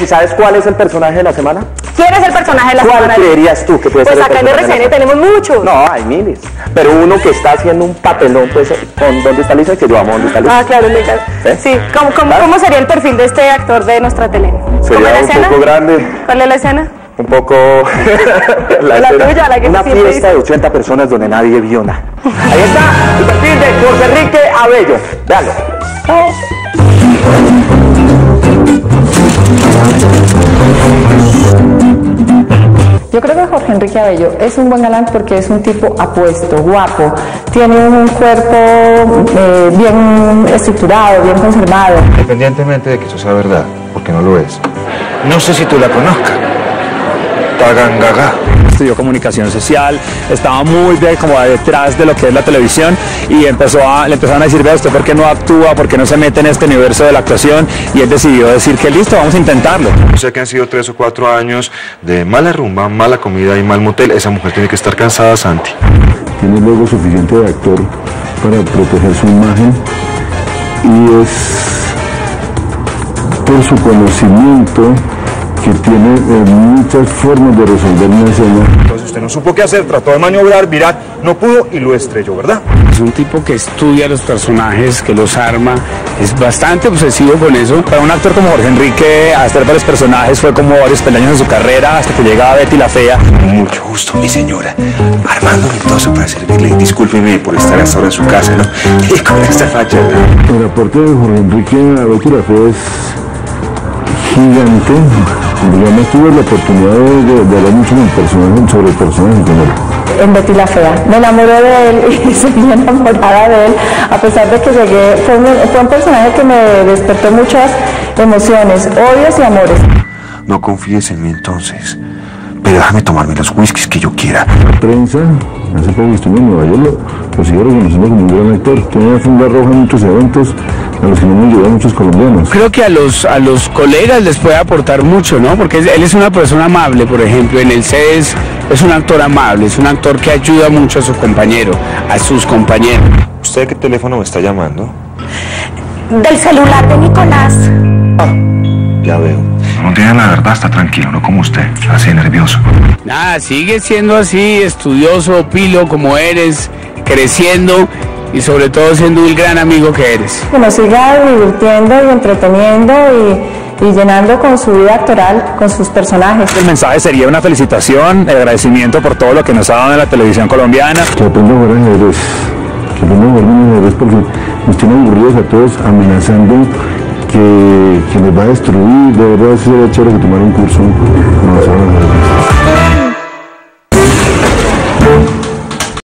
¿y sabes cuál es el personaje de la semana? ¿Quién es el personaje de la ¿Cuál semana? creerías tú que puede Pues ser el acá en de la RCN tenemos muchos. No, hay miles. Pero uno que está haciendo un papelón, pues, con ¿Dónde está Lisa? Que yo amo ¿Dónde está Lisa? Ah, claro, legal. ¿Eh? Sí, ¿Cómo, cómo, Claro. cómo sería el perfil de este actor de nuestra tele? ¿Cómo Sería la un escena? poco grande, ¿Cuál es la escena? un poco... La escena. tuya, la que Una fiesta de 80 personas donde nadie vio nada. Ahí está, el perfil de Jorge Enrique Abello. Véanlo. Yo creo que Jorge Enrique Abello es un buen galán porque es un tipo apuesto, guapo, tiene un cuerpo eh, bien estructurado, bien conservado. Independientemente de que eso sea verdad, porque no lo es. No sé si tú la conozcas. Tagangaga. Estudió comunicación social, estaba muy bien como detrás de lo que es la televisión y empezó a, le empezaron a decir, vea usted por qué no actúa, por qué no se mete en este universo de la actuación y él decidió decir que listo, vamos a intentarlo. O sea que han sido tres o cuatro años de mala rumba, mala comida y mal motel. Esa mujer tiene que estar cansada, Santi. tiene luego suficiente de actor para proteger su imagen y es por su conocimiento que tiene eh, muchas formas de resolver una escena. Entonces usted no supo qué hacer, trató de maniobrar, mirar, no pudo y lo estrelló, ¿verdad? Es un tipo que estudia los personajes, que los arma, es bastante obsesivo con eso. Para un actor como Jorge Enrique, hacer varios personajes fue como varios peldaños en su carrera hasta que llega Betty la Fea. Mucho gusto, mi señora. Armando Mendoza para servirle. Discúlpeme por estar hasta ahora en su casa, ¿no? Y con esta facha. El aporte de Jorge Enrique a Betty la Fea es gigante. Digamos, tuve la oportunidad de, de- de hablar mucho con el personaje, sobre el personaje con él. En Betty la Fea. Me enamoré de él y seguí enamorada de él, a pesar de que llegué, fue un, fue un personaje que me despertó muchas emociones, odios y amores. No confíes en mí entonces. Pero déjame tomarme los whiskies que yo quiera. La prensa, hace poco estuve en Nueva York, lo, lo siguió reconociendo como un gran actor. Tiene funda roja en muchos eventos a los que no hemos llevado muchos colombianos. Creo que a los, a los colegas les puede aportar mucho, ¿no? Porque él es una persona amable, por ejemplo, en el CED es, un actor amable, es un actor que ayuda mucho a su compañero, a sus compañeros. ¿Usted qué teléfono me está llamando? Del celular de Nicolás. Ya veo. No tiene la verdad, está tranquilo, no como usted, así nervioso. Nada, sigue siendo así, estudioso, pilo como eres, creciendo y sobre todo siendo el gran amigo que eres. Que nos siga divirtiendo y entreteniendo y, y llenando con su vida actoral, con sus personajes. El mensaje sería una felicitación, el agradecimiento por todo lo que nos ha dado en la televisión colombiana. Que aprenda a jugar ajedrez. Que aprenda a jugar ajedrez porque nos tiene aburridos a todos amenazando que, que nos va a destruir. De verdad, sería chévere que tomara un curso. No.